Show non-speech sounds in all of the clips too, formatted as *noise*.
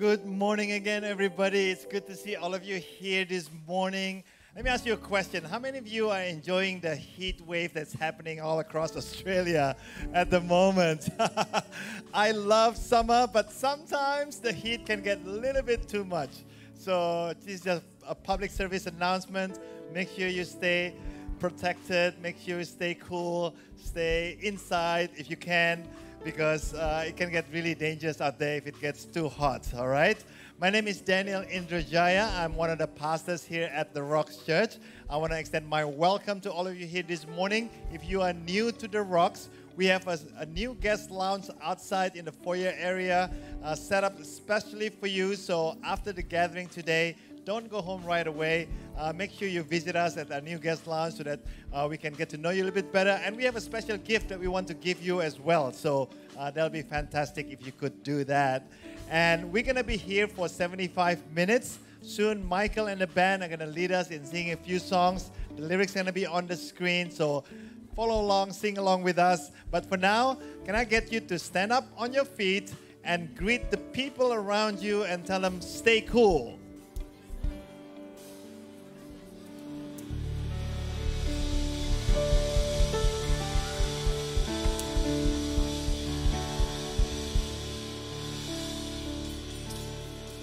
Good morning again, everybody. It's good to see all of you here this morning. Let me ask you a question. How many of you are enjoying the heat wave that's happening all across Australia at the moment? *laughs* I love summer, but sometimes the heat can get a little bit too much. So, this is just a public service announcement. Make sure you stay protected, make sure you stay cool, stay inside if you can because uh, it can get really dangerous out there if it gets too hot, all right? My name is Daniel Indrajaya. I'm one of the pastors here at the Rocks Church. I want to extend my welcome to all of you here this morning. If you are new to the Rocks, we have a, a new guest lounge outside in the foyer area uh, set up especially for you. So after the gathering today, don't go home right away. Uh, make sure you visit us at our new guest lounge so that uh, we can get to know you a little bit better. And we have a special gift that we want to give you as well. So uh, that'll be fantastic if you could do that. And we're going to be here for 75 minutes. Soon, Michael and the band are going to lead us in singing a few songs. The lyrics are going to be on the screen. So follow along, sing along with us. But for now, can I get you to stand up on your feet and greet the people around you and tell them, stay cool?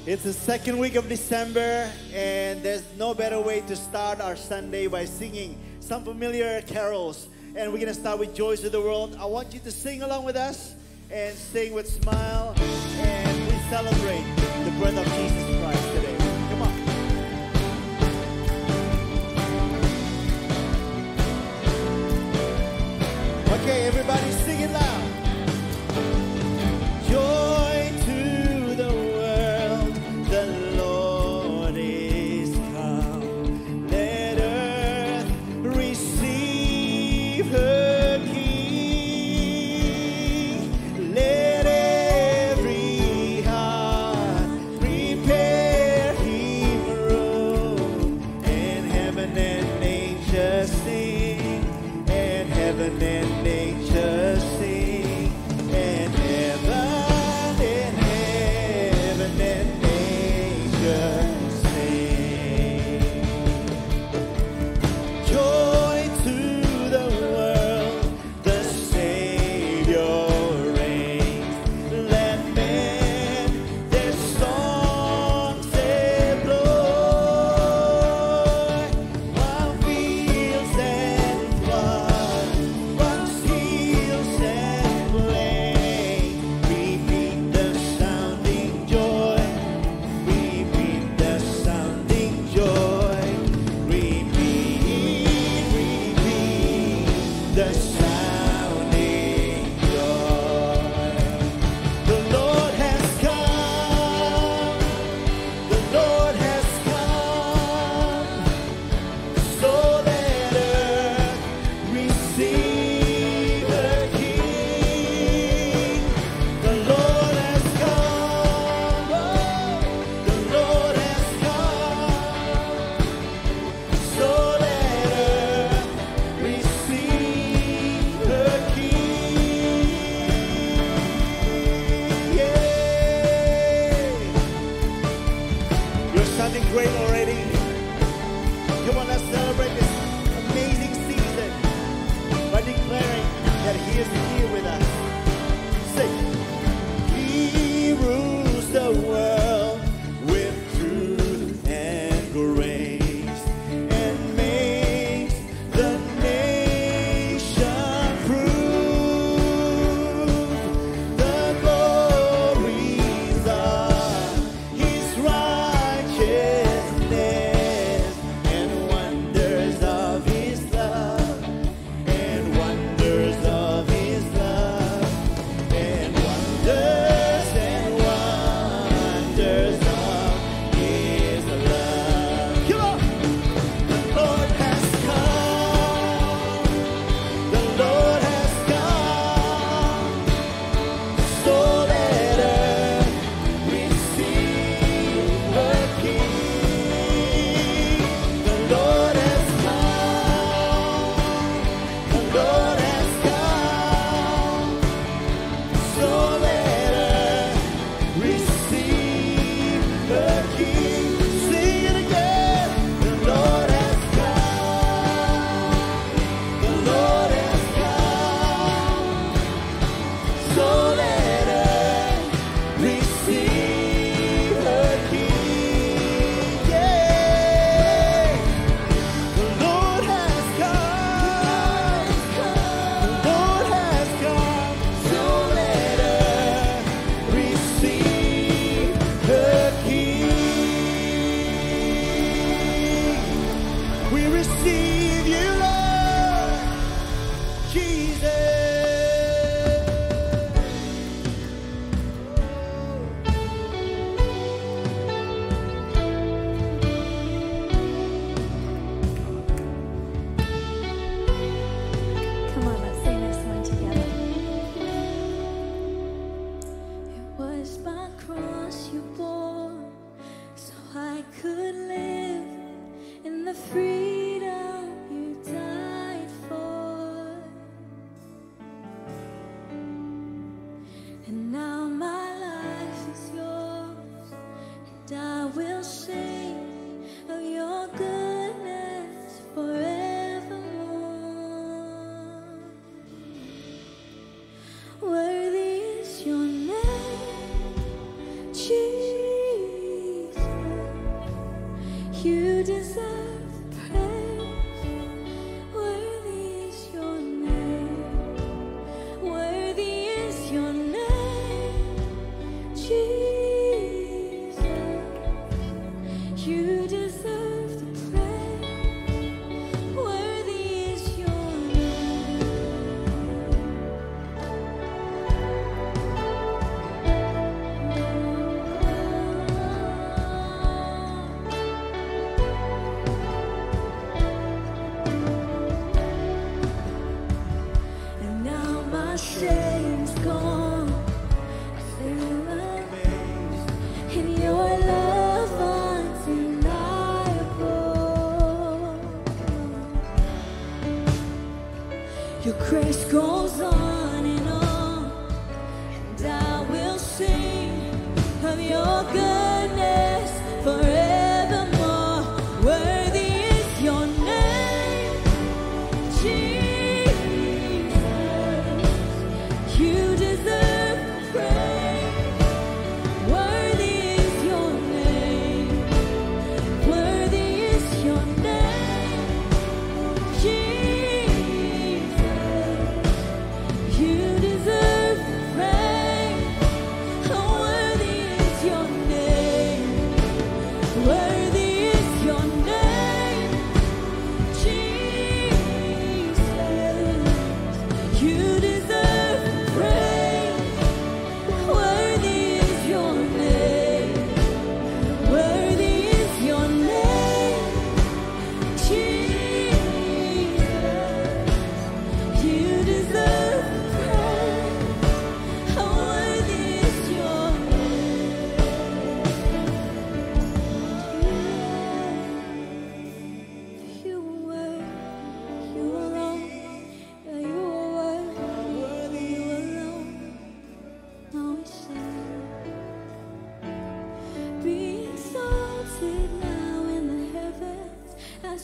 It's the second week of December, and there's no better way to start our Sunday by singing some familiar carols. And we're going to start with Joy to the World. I want you to sing along with us and sing with smile, and we celebrate the birth of Jesus Christ today. Come on. Okay, everybody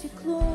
стекло.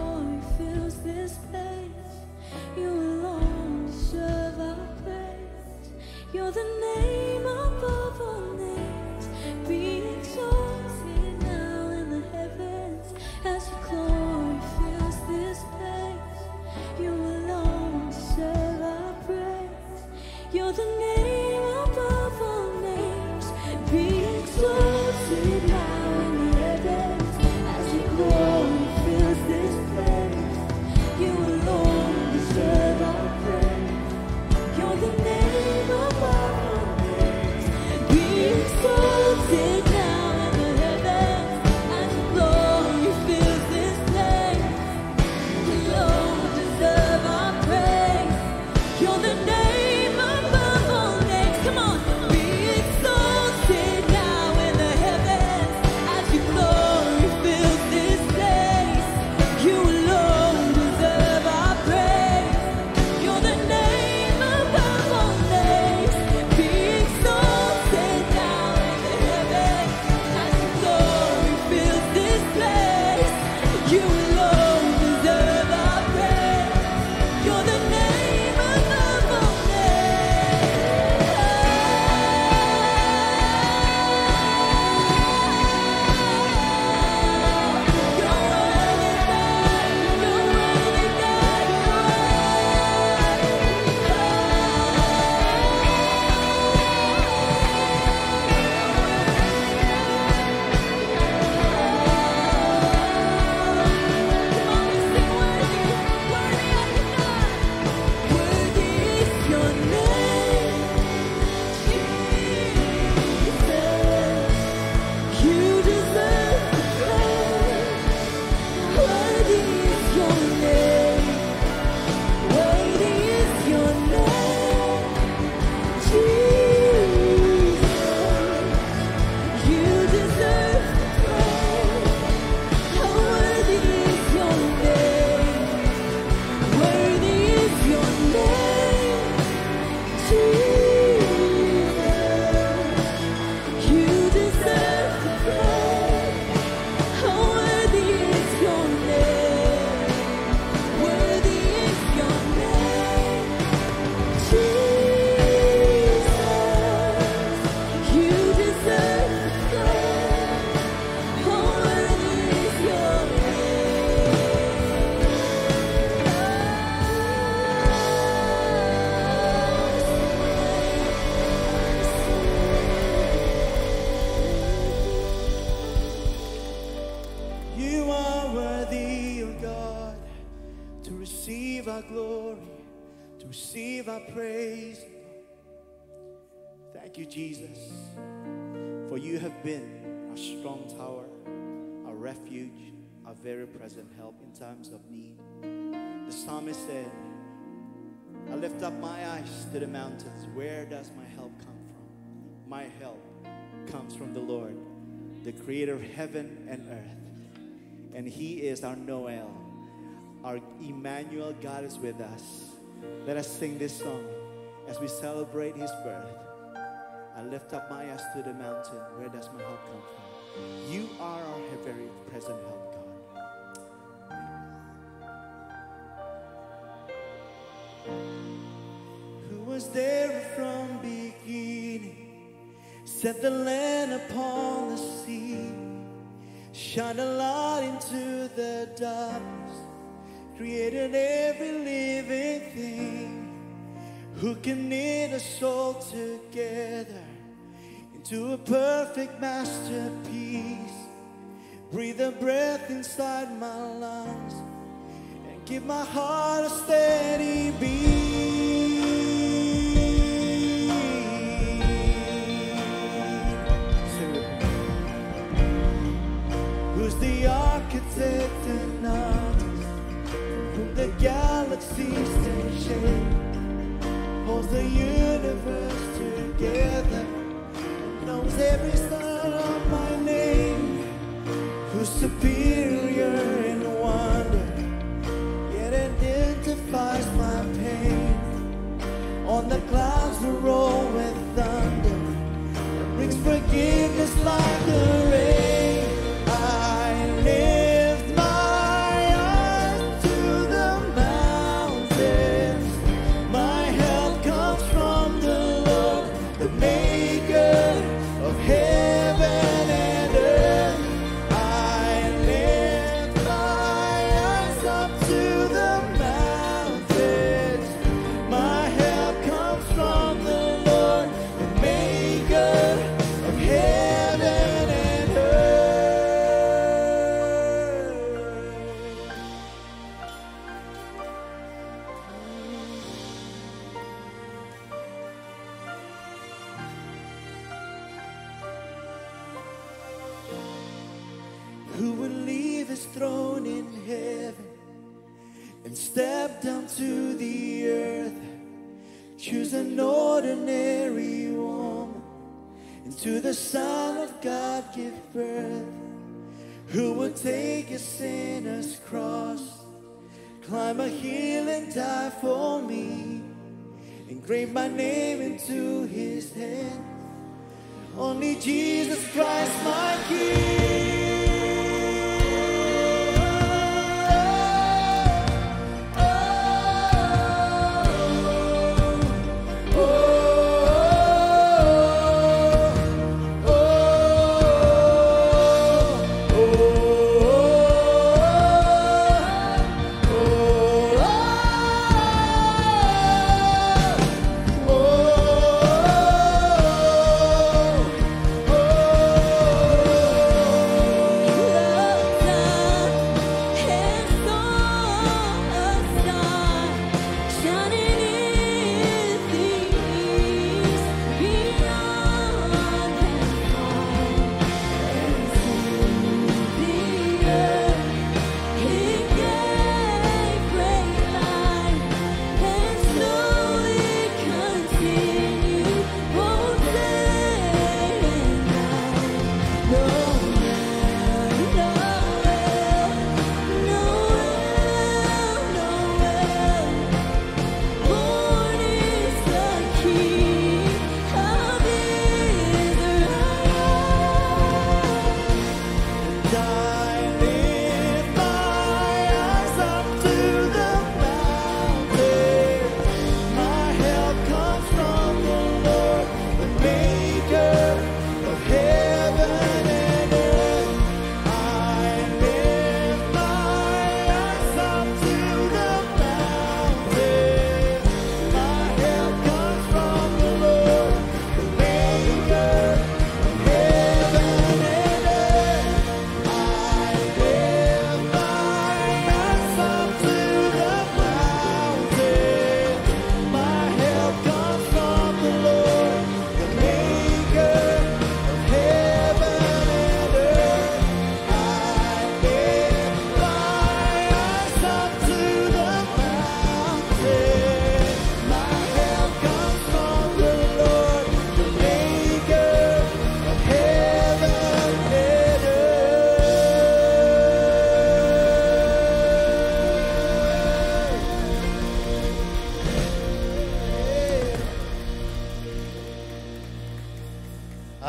Jesus, for you have been our strong tower, our refuge, our very present help in times of need. The psalmist said, I lift up my eyes to the mountains. Where does my help come from? My help comes from the Lord, the creator of heaven and earth. And He is our Noel, our Emmanuel. God is with us. Let us sing this song as we celebrate His birth. I lift up my eyes to the mountain. Where does my help come from? You are our very present help, God. Who was there from beginning? Set the land upon the sea. Shine a light into the darkness. Created every living thing. Who can knit us all together into a perfect masterpiece? Breathe a breath inside my lungs and give my heart a steady beat. Me. Who's the architect and artist whom the galaxies take shape? Holds the universe together, knows every sign of my name. Who's superior in wonder, yet identifies my pain. On the clouds to roll with thunder, brings forgiveness like the Jesus Christ,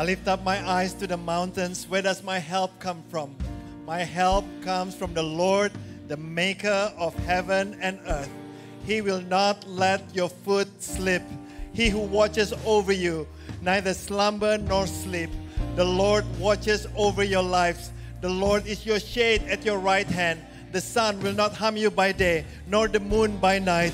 I lift up my eyes to the mountains. Where does my help come from? My help comes from the Lord, the maker of heaven and earth. He will not let your foot slip. He who watches over you, neither slumber nor sleep. The Lord watches over your lives. The Lord is your shade at your right hand. The sun will not harm you by day, nor the moon by night.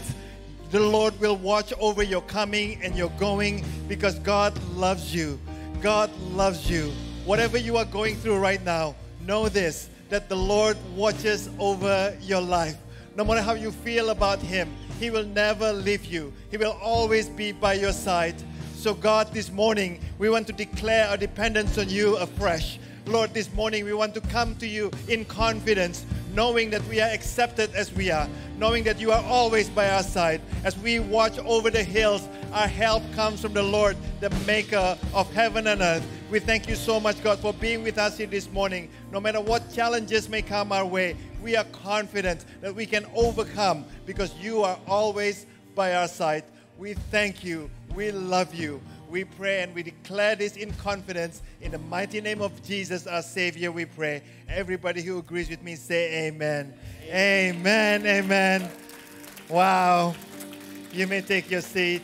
The Lord will watch over your coming and your going because God loves you. God loves you. Whatever you are going through right now, know this that the Lord watches over your life. No matter how you feel about Him, He will never leave you, He will always be by your side. So, God, this morning, we want to declare our dependence on you afresh. Lord, this morning we want to come to you in confidence, knowing that we are accepted as we are, knowing that you are always by our side. As we watch over the hills, our help comes from the Lord, the maker of heaven and earth. We thank you so much, God, for being with us here this morning. No matter what challenges may come our way, we are confident that we can overcome because you are always by our side. We thank you. We love you. We pray and we declare this in confidence. In the mighty name of Jesus, our Savior, we pray. Everybody who agrees with me, say amen. Amen. Amen. Wow. You may take your seat.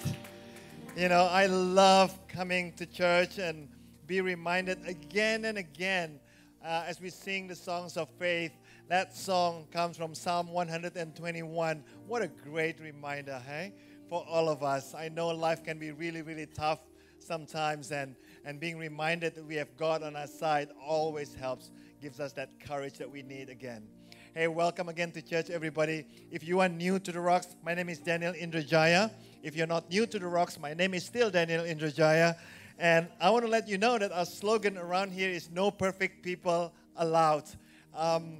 You know, I love coming to church and be reminded again and again uh, as we sing the songs of faith. That song comes from Psalm 121. What a great reminder, hey, for all of us. I know life can be really, really tough sometimes, and, and being reminded that we have God on our side always helps, gives us that courage that we need again. Hey, welcome again to church, everybody. If you are new to the Rocks, my name is Daniel Indrajaya. If you're not new to the Rocks, my name is still Daniel Indrajaya. And I want to let you know that our slogan around here is No Perfect People Allowed. Um,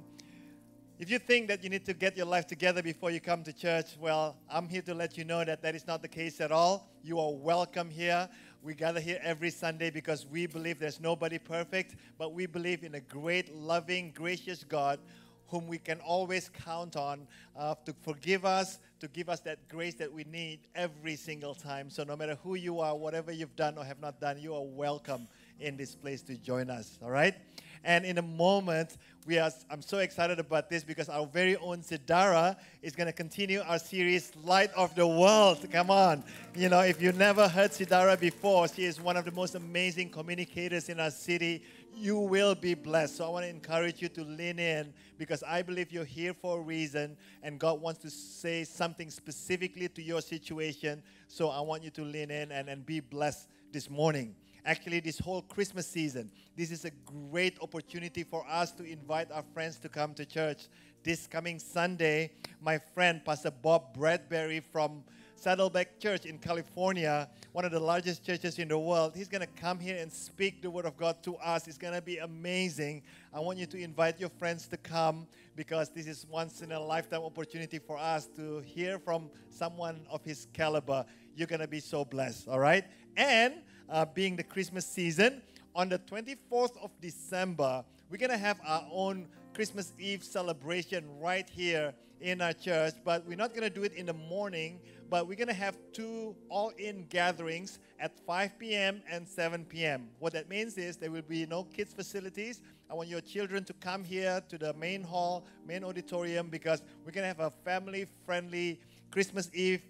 if you think that you need to get your life together before you come to church, well, I'm here to let you know that that is not the case at all. You are welcome here. We gather here every Sunday because we believe there's nobody perfect, but we believe in a great, loving, gracious God whom we can always count on uh, to forgive us, to give us that grace that we need every single time. So, no matter who you are, whatever you've done or have not done, you are welcome in this place to join us. All right? And in a moment, we are, I'm so excited about this because our very own Sidara is going to continue our series, Light of the World. Come on. You know, if you never heard Sidara before, she is one of the most amazing communicators in our city. You will be blessed. So I want to encourage you to lean in because I believe you're here for a reason and God wants to say something specifically to your situation. So I want you to lean in and, and be blessed this morning actually this whole Christmas season. This is a great opportunity for us to invite our friends to come to church. This coming Sunday, my friend Pastor Bob Bradbury from Saddleback Church in California, one of the largest churches in the world, he's going to come here and speak the word of God to us. It's going to be amazing. I want you to invite your friends to come because this is once in a lifetime opportunity for us to hear from someone of his caliber. You're going to be so blessed, all right? And uh, being the Christmas season, on the 24th of December, we're going to have our own Christmas Eve celebration right here in our church, but we're not going to do it in the morning, but we're going to have two all in gatherings at 5 p.m. and 7 p.m. What that means is there will be no kids' facilities. I want your children to come here to the main hall, main auditorium, because we're going to have a family friendly Christmas Eve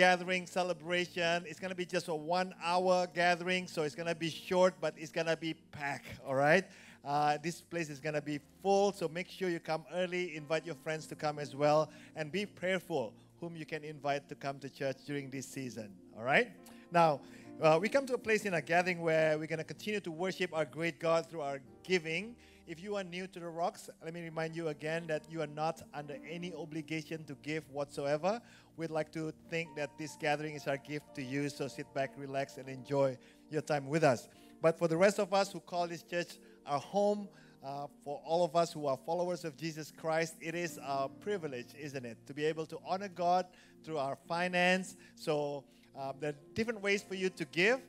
gathering celebration. It's going to be just a one hour gathering, so it's going to be short, but it's going to be packed, all right? Uh, this place is going to be full, so make sure you come early. Invite your friends to come as well, and be prayerful whom you can invite to come to church during this season, all right? Now, uh, we come to a place in a gathering where we're going to continue to worship our great God through our giving. If you are new to the Rocks, let me remind you again that you are not under any obligation to give whatsoever. We'd like to think that this gathering is our gift to you, so sit back, relax, and enjoy your time with us. But for the rest of us who call this church our home, uh, for all of us who are followers of Jesus Christ, it is our privilege, isn't it, to be able to honor God through our finance. So uh, there are different ways for you to give.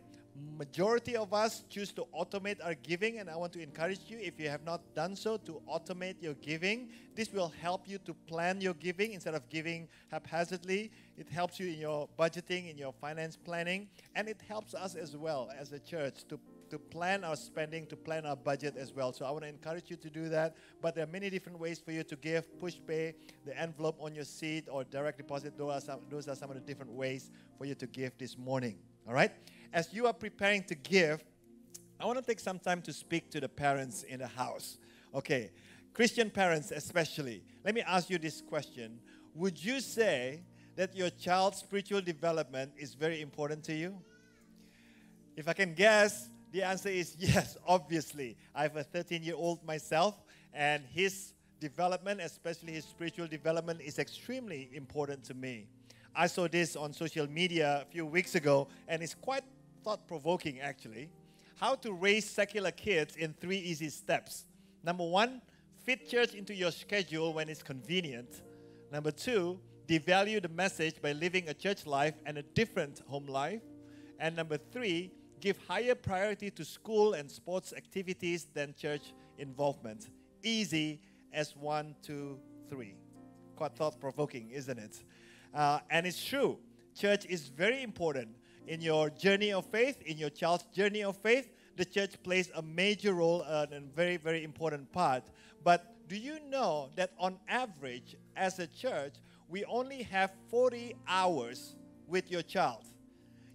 Majority of us choose to automate our giving, and I want to encourage you, if you have not done so, to automate your giving. This will help you to plan your giving instead of giving haphazardly. It helps you in your budgeting, in your finance planning, and it helps us as well as a church to to plan our spending, to plan our budget as well. So I want to encourage you to do that. But there are many different ways for you to give push pay, the envelope on your seat, or direct deposit. Those are some, those are some of the different ways for you to give this morning. All right? As you are preparing to give, I want to take some time to speak to the parents in the house. Okay, Christian parents especially. Let me ask you this question Would you say that your child's spiritual development is very important to you? If I can guess, the answer is *laughs* yes, obviously. I have a 13 year old myself, and his development, especially his spiritual development, is extremely important to me. I saw this on social media a few weeks ago, and it's quite thought provoking actually. How to raise secular kids in three easy steps. Number one, fit church into your schedule when it's convenient. Number two, devalue the message by living a church life and a different home life. And number three, give higher priority to school and sports activities than church involvement. Easy as one, two, three. Quite thought provoking, isn't it? Uh, and it's true. Church is very important in your journey of faith, in your child's journey of faith. The church plays a major role uh, and a very, very important part. But do you know that on average, as a church, we only have 40 hours with your child?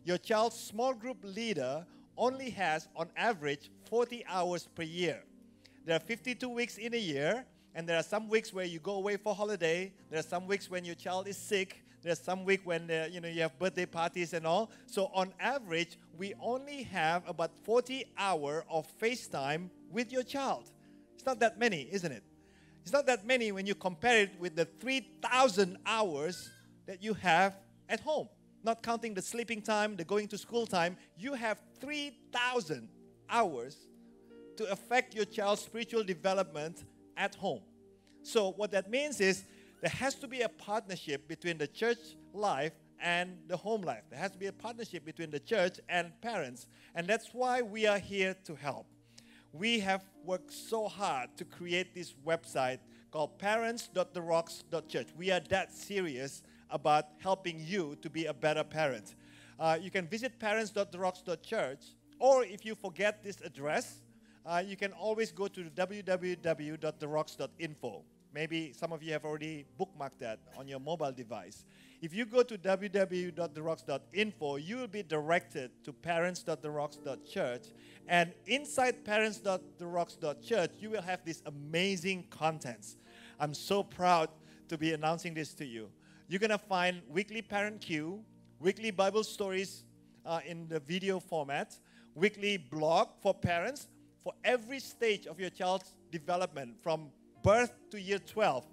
Your child's small group leader only has, on average, 40 hours per year. There are 52 weeks in a year, and there are some weeks where you go away for holiday. There are some weeks when your child is sick. There's some week when uh, you know you have birthday parties and all. So on average, we only have about 40 hour of FaceTime with your child. It's not that many, isn't it? It's not that many when you compare it with the 3,000 hours that you have at home. Not counting the sleeping time, the going to school time, you have 3,000 hours to affect your child's spiritual development at home. So, what that means is there has to be a partnership between the church life and the home life. There has to be a partnership between the church and parents. And that's why we are here to help. We have worked so hard to create this website called parents.therocks.church. We are that serious about helping you to be a better parent. Uh, you can visit parents.therocks.church, or if you forget this address, uh, you can always go to www.therocks.info. Maybe some of you have already bookmarked that on your mobile device. If you go to www.therocks.info, you will be directed to parents.therocks.church. And inside parents.therocks.church, you will have these amazing contents. I'm so proud to be announcing this to you. You're going to find weekly ParentCue, weekly Bible stories uh, in the video format, weekly blog for parents for every stage of your child's development from birth to year 12.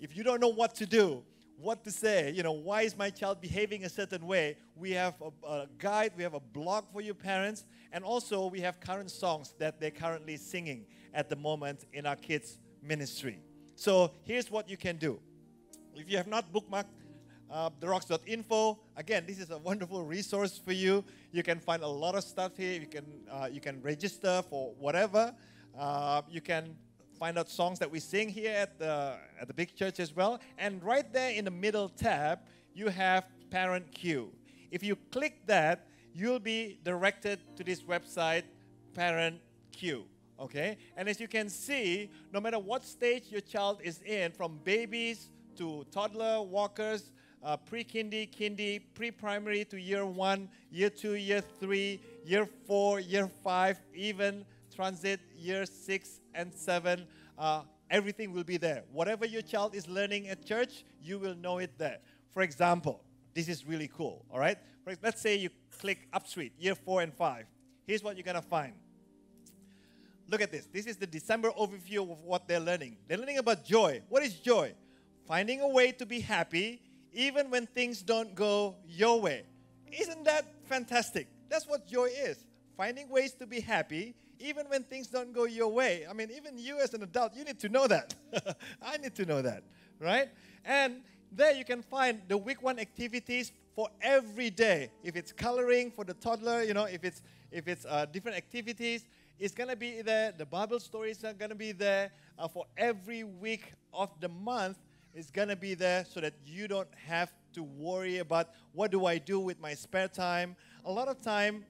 If you don't know what to do, what to say, you know, why is my child behaving a certain way, we have a, a guide, we have a blog for you parents, and also we have current songs that they're currently singing at the moment in our kids' ministry. So here's what you can do. If you have not bookmarked uh, therocks.info. Again, this is a wonderful resource for you. You can find a lot of stuff here. You can uh, you can register for whatever. Uh, you can find out songs that we sing here at the at the big church as well. And right there in the middle tab, you have ParentCue. If you click that, you'll be directed to this website, Parent Q. Okay, and as you can see, no matter what stage your child is in, from babies to toddler, walkers, uh, pre-kindy, kindy, pre-primary to year one, year two, year three, year four, year five, even transit year six and seven. Uh, everything will be there. Whatever your child is learning at church, you will know it there. For example, this is really cool. All right. Let's say you click Upstreet, year four and five. Here's what you're gonna find. Look at this. This is the December overview of what they're learning. They're learning about joy. What is joy? Finding a way to be happy even when things don't go your way. Isn't that fantastic? That's what joy is. Finding ways to be happy even when things don't go your way. I mean, even you as an adult, you need to know that. *laughs* I need to know that, right? And there you can find the week one activities for every day. If it's coloring for the toddler, you know, if it's if it's uh, different activities, it's gonna be there. The Bible stories are gonna be there uh, for every week of the month. It's gonna be there so that you don't have to worry about what do I do with my spare time. A lot of time,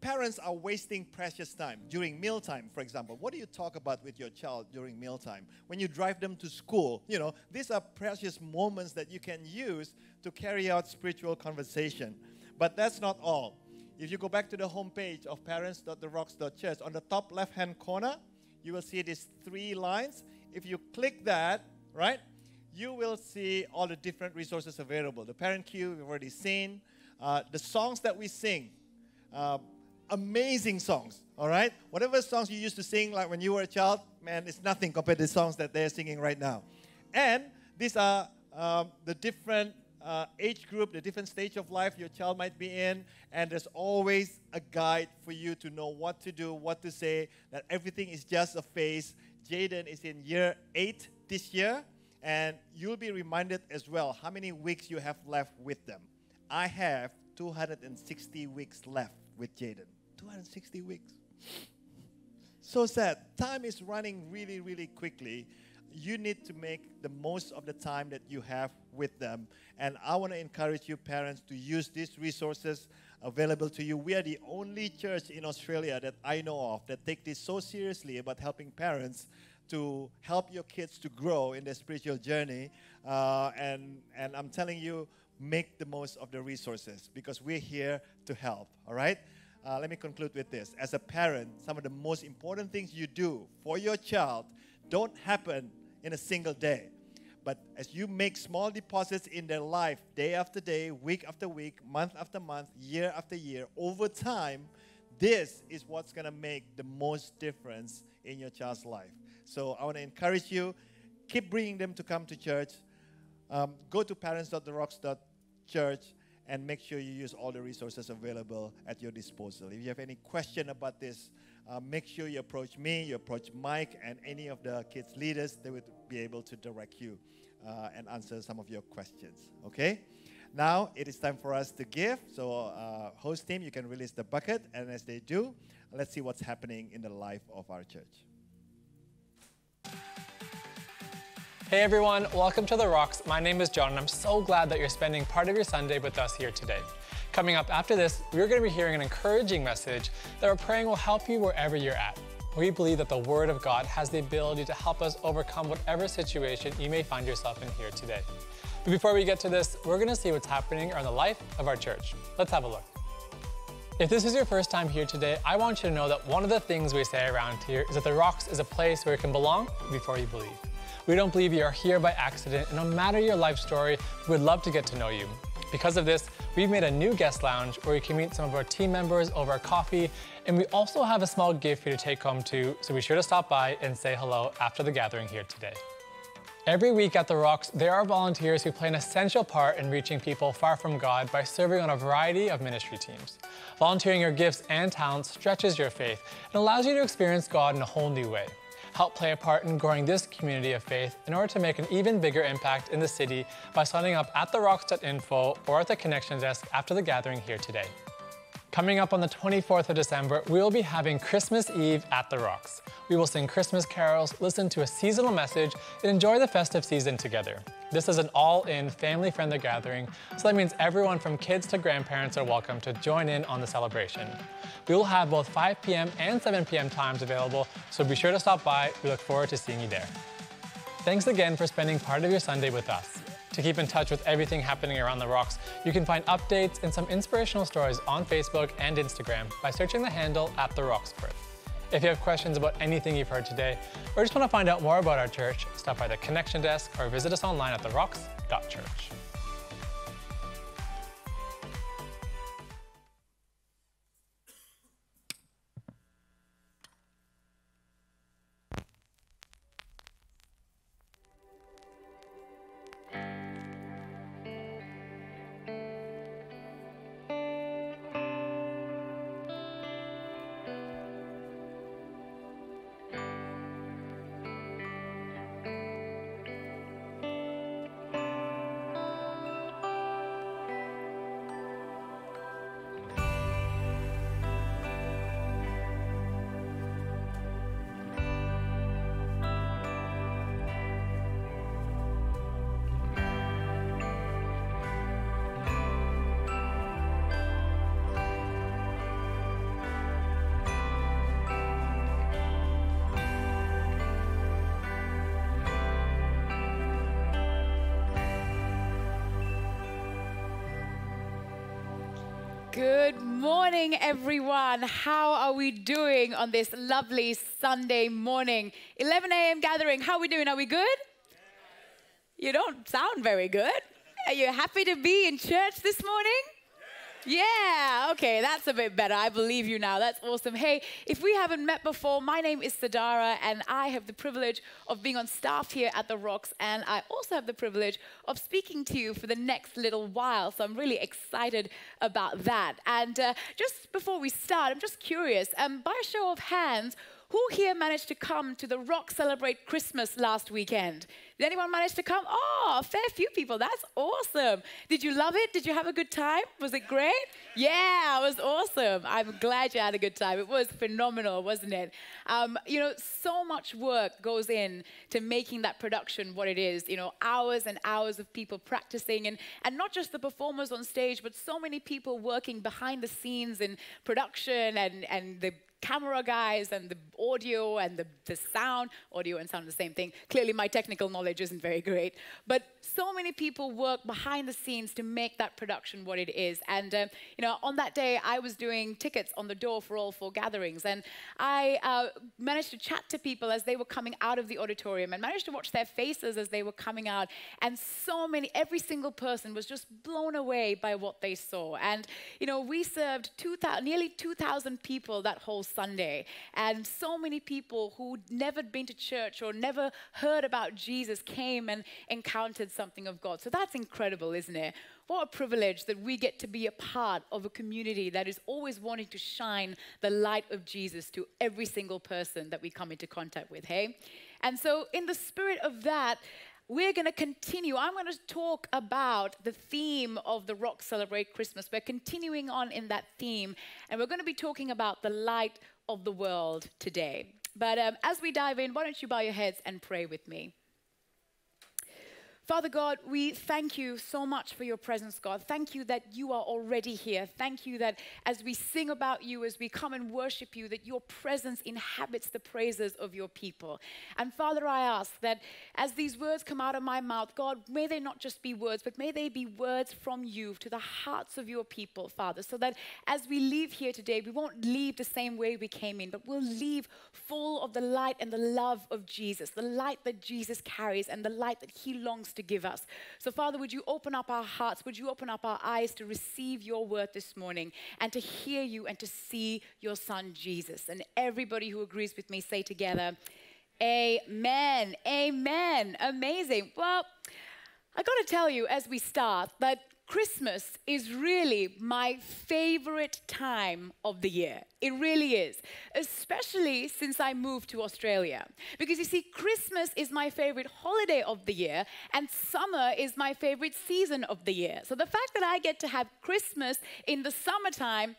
parents are wasting precious time during mealtime, for example. What do you talk about with your child during mealtime? When you drive them to school, you know, these are precious moments that you can use to carry out spiritual conversation. But that's not all. If you go back to the homepage of parents.therocks.church, on the top left hand corner, you will see these three lines. If you click that, right, you will see all the different resources available. The ParentCue, we've already seen. Uh, the songs that we sing, uh, amazing songs, all right? Whatever songs you used to sing, like when you were a child, man, it's nothing compared to the songs that they're singing right now. And these are um, the different uh, age group, the different stage of life your child might be in, and there's always a guide for you to know what to do, what to say, that everything is just a phase. Jaden is in year eight this year, and you'll be reminded as well how many weeks you have left with them. I have 260 weeks left with Jaden. 260 weeks. So sad. Time is running really, really quickly. You need to make the most of the time that you have with them. And I want to encourage you, parents, to use these resources available to you. We are the only church in Australia that I know of that take this so seriously about helping parents to help your kids to grow in their spiritual journey. Uh, and, and I'm telling you, make the most of the resources because we're here to help, all right? Uh, let me conclude with this. As a parent, some of the most important things you do for your child don't happen in a single day. But as you make small deposits in their life, day after day, week after week, month after month, year after year, over time, this is what's going to make the most difference in your child's life. So I want to encourage you, keep bringing them to come to church. Um, go to parents.therocks.church and make sure you use all the resources available at your disposal. If you have any question about this, uh, make sure you approach me, you approach Mike, and any of the kids' leaders. They would be able to direct you uh, and answer some of your questions. Okay? Now it is time for us to give. So, uh, host team, you can release the bucket, and as they do, let's see what's happening in the life of our church. Hey everyone, welcome to The Rocks. My name is John, and I'm so glad that you're spending part of your Sunday with us here today. Coming up after this, we're going to be hearing an encouraging message that we're praying will help you wherever you're at. We believe that the Word of God has the ability to help us overcome whatever situation you may find yourself in here today. But before we get to this, we're going to see what's happening around the life of our church. Let's have a look. If this is your first time here today, I want you to know that one of the things we say around here is that The Rocks is a place where you can belong before you believe. We don't believe you are here by accident, and no matter your life story, we would love to get to know you. Because of this, we've made a new guest lounge where you can meet some of our team members over coffee, and we also have a small gift for you to take home too, so be sure to stop by and say hello after the gathering here today. Every week at The Rocks, there are volunteers who play an essential part in reaching people far from God by serving on a variety of ministry teams. Volunteering your gifts and talents stretches your faith and allows you to experience God in a whole new way help play a part in growing this community of faith in order to make an even bigger impact in the city by signing up at therocks.info or at the connection desk after the gathering here today. Coming up on the 24th of December, we will be having Christmas Eve at the Rocks. We will sing Christmas carols, listen to a seasonal message, and enjoy the festive season together. This is an all in, family friendly gathering, so that means everyone from kids to grandparents are welcome to join in on the celebration. We will have both 5 p.m. and 7 p.m. times available, so be sure to stop by. We look forward to seeing you there. Thanks again for spending part of your Sunday with us. To keep in touch with everything happening around the rocks, you can find updates and some inspirational stories on Facebook and Instagram by searching the handle at The Rocks Perth. If you have questions about anything you've heard today, or just want to find out more about our church, stop by the connection desk or visit us online at therocks.church. everyone. How are we doing on this lovely Sunday morning? 11 a.m. gathering. How are we doing? Are we good? You don't sound very good. Are you happy to be in church this morning? Yeah, okay, that's a bit better. I believe you now. That's awesome. Hey, if we haven't met before, my name is Sadara, and I have the privilege of being on staff here at The Rocks, and I also have the privilege of speaking to you for the next little while. So I'm really excited about that. And uh, just before we start, I'm just curious um, by a show of hands, who here managed to come to the Rock Celebrate Christmas last weekend? Did anyone manage to come? Oh, a fair few people. That's awesome. Did you love it? Did you have a good time? Was it great? Yeah, it was awesome. I'm glad you had a good time. It was phenomenal, wasn't it? Um, you know, so much work goes in to making that production what it is. You know, hours and hours of people practicing, and, and not just the performers on stage, but so many people working behind the scenes in production and, and the camera guys and the audio and the, the sound. Audio and sound the same thing. Clearly, my technical knowledge isn't very great. But so many people work behind the scenes to make that production what it is. And, uh, you know, on that day, I was doing tickets on the door for all four gatherings. And I uh, managed to chat to people as they were coming out of the auditorium and managed to watch their faces as they were coming out. And so many, every single person was just blown away by what they saw. And, you know, we served 2,000, nearly 2,000 people that whole Sunday. And so many people who'd never been to church or never heard about Jesus came and encountered something of God. So that's incredible, isn't it? What a privilege that we get to be a part of a community that is always wanting to shine the light of Jesus to every single person that we come into contact with, hey? And so, in the spirit of that, we're going to continue. I'm going to talk about the theme of the Rock Celebrate Christmas. We're continuing on in that theme, and we're going to be talking about the light of the world today. But um, as we dive in, why don't you bow your heads and pray with me? Father God, we thank you so much for your presence, God. Thank you that you are already here. Thank you that as we sing about you, as we come and worship you, that your presence inhabits the praises of your people. And Father, I ask that as these words come out of my mouth, God, may they not just be words, but may they be words from you to the hearts of your people, Father, so that as we leave here today, we won't leave the same way we came in, but we'll leave full of the light and the love of Jesus, the light that Jesus carries and the light that he longs to give us. So, Father, would you open up our hearts? Would you open up our eyes to receive your word this morning and to hear you and to see your son Jesus? And everybody who agrees with me say together, Amen. Amen. Amazing. Well, I got to tell you as we start that Christmas is really my favorite time of the year. It really is, especially since I moved to Australia. Because you see, Christmas is my favorite holiday of the year, and summer is my favorite season of the year. So the fact that I get to have Christmas in the summertime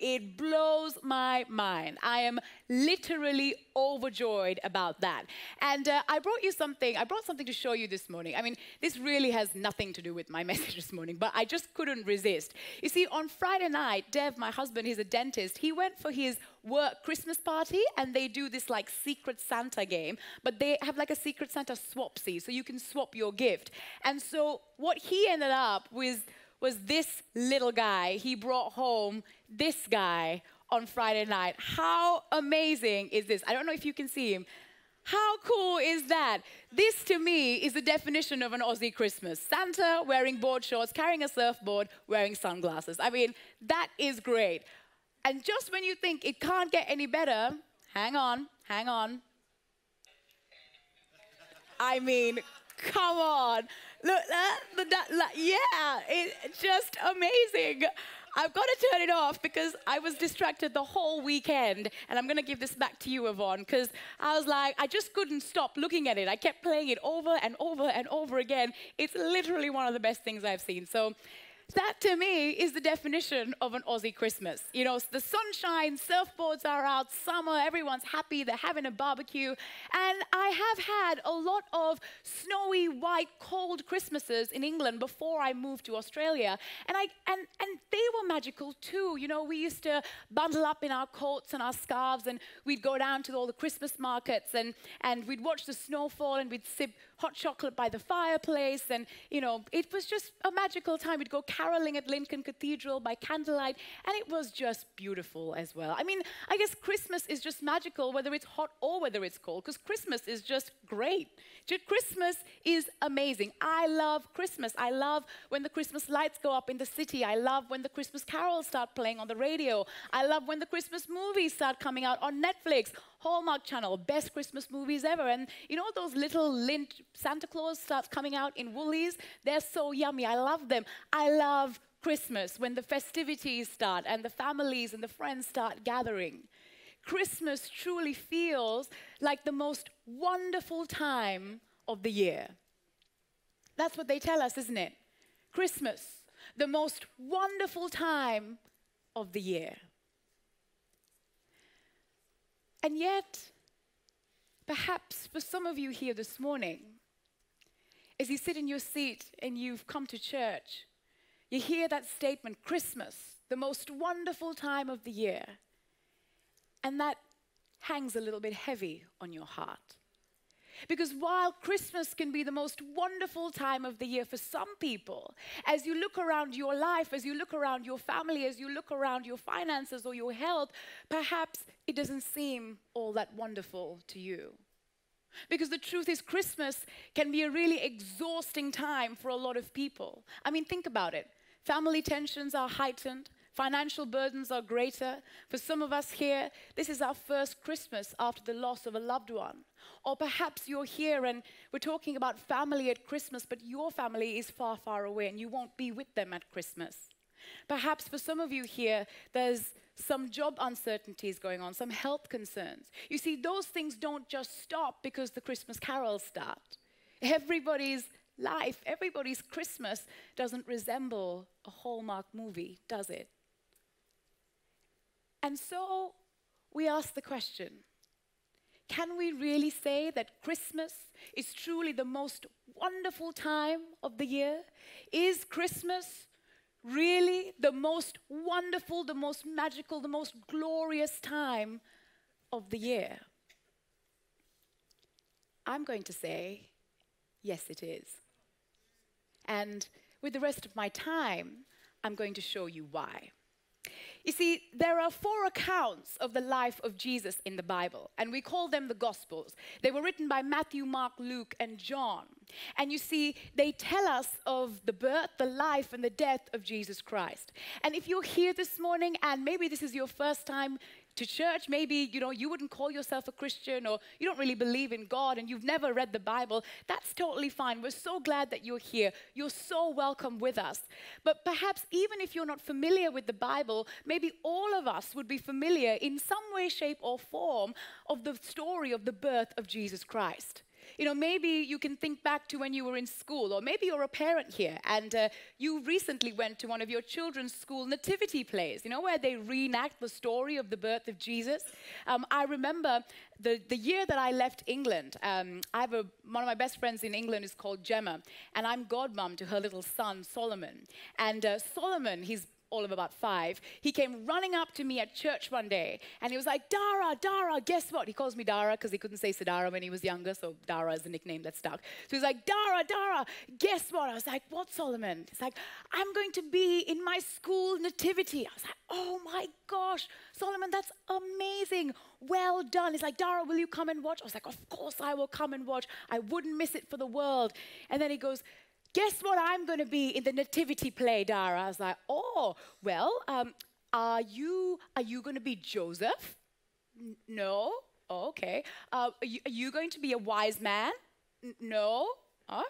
it blows my mind. I am literally overjoyed about that. And uh, I brought you something, I brought something to show you this morning. I mean, this really has nothing to do with my *laughs* message this morning, but I just couldn't resist. You see, on Friday night, Dev, my husband, he's a dentist, he went for his work Christmas party and they do this like secret Santa game, but they have like a secret Santa swapsy, so you can swap your gift. And so what he ended up with was this little guy. He brought home this guy on Friday night. How amazing is this? I don't know if you can see him. How cool is that? This to me is the definition of an Aussie Christmas. Santa wearing board shorts, carrying a surfboard, wearing sunglasses. I mean, that is great. And just when you think it can't get any better, hang on, hang on. I mean, come on. Look, uh, that, that, that, yeah, it's just amazing. I've got to turn it off because I was distracted the whole weekend. And I'm going to give this back to you, Yvonne, because I was like, I just couldn't stop looking at it. I kept playing it over and over and over again. It's literally one of the best things I've seen. So that to me is the definition of an Aussie Christmas. You know, the sunshine, surfboards are out, summer, everyone's happy, they're having a barbecue. And I have had a lot of snowy, white, cold Christmases in England before I moved to Australia. And, I, and, and they were magical too. You know, we used to bundle up in our coats and our scarves and we'd go down to all the Christmas markets and, and we'd watch the snowfall and we'd sip hot chocolate by the fireplace. And, you know, it was just a magical time. We'd go caroling at Lincoln Cathedral by candlelight, and it was just beautiful as well. I mean, I guess Christmas is just magical, whether it's hot or whether it's cold, because Christmas is just great. Christmas is amazing. I love Christmas. I love when the Christmas lights go up in the city. I love when the Christmas carols start playing on the radio. I love when the Christmas movies start coming out on Netflix. Hallmark Channel, best Christmas movies ever. And you know those little Lindt Santa Claus starts coming out in Woolies? They're so yummy. I love them. I love Christmas when the festivities start and the families and the friends start gathering. Christmas truly feels like the most wonderful time of the year. That's what they tell us, isn't it? Christmas, the most wonderful time of the year. And yet, perhaps for some of you here this morning, as you sit in your seat and you've come to church, you hear that statement, Christmas, the most wonderful time of the year. And that hangs a little bit heavy on your heart. Because while Christmas can be the most wonderful time of the year for some people, as you look around your life, as you look around your family, as you look around your finances or your health, perhaps it doesn't seem all that wonderful to you. Because the truth is, Christmas can be a really exhausting time for a lot of people. I mean, think about it. Family tensions are heightened, financial burdens are greater. For some of us here, this is our first Christmas after the loss of a loved one. Or perhaps you're here and we're talking about family at Christmas, but your family is far, far away and you won't be with them at Christmas. Perhaps for some of you here, there's some job uncertainties going on, some health concerns. You see, those things don't just stop because the Christmas carols start. Everybody's life, everybody's Christmas doesn't resemble a Hallmark movie, does it? And so we ask the question can we really say that Christmas is truly the most wonderful time of the year? Is Christmas really the most wonderful, the most magical, the most glorious time of the year? I'm going to say, yes, it is. And with the rest of my time, I'm going to show you why. You see, there are four accounts of the life of Jesus in the Bible, and we call them the Gospels. They were written by Matthew, Mark, Luke, and John. And you see, they tell us of the birth, the life, and the death of Jesus Christ. And if you're here this morning and maybe this is your first time to church, maybe you know you wouldn't call yourself a Christian or you don't really believe in God and you've never read the Bible, that's totally fine. We're so glad that you're here. You're so welcome with us. But perhaps even if you're not familiar with the Bible, maybe all of us would be familiar in some way, shape, or form of the story of the birth of Jesus Christ. You know, maybe you can think back to when you were in school, or maybe you're a parent here and uh, you recently went to one of your children's school nativity plays, you know, where they reenact the story of the birth of Jesus. Um, I remember the, the year that I left England, um, I have a, one of my best friends in England is called Gemma, and I'm godmom to her little son, Solomon. And uh, Solomon, he's all of about five, he came running up to me at church one day and he was like, Dara, Dara, guess what? He calls me Dara because he couldn't say Sadara when he was younger, so Dara is the nickname that stuck. So he's like, Dara, Dara, guess what? I was like, what, Solomon? He's like, I'm going to be in my school nativity. I was like, oh my gosh, Solomon, that's amazing. Well done. He's like, Dara, will you come and watch? I was like, of course I will come and watch. I wouldn't miss it for the world. And then he goes, guess what I'm going to be in the nativity play, Dara? I was like, oh, well, um, are you are you going to be Joseph? N- no. Oh, okay. Uh, are, you, are you going to be a wise man? N- no. Huh?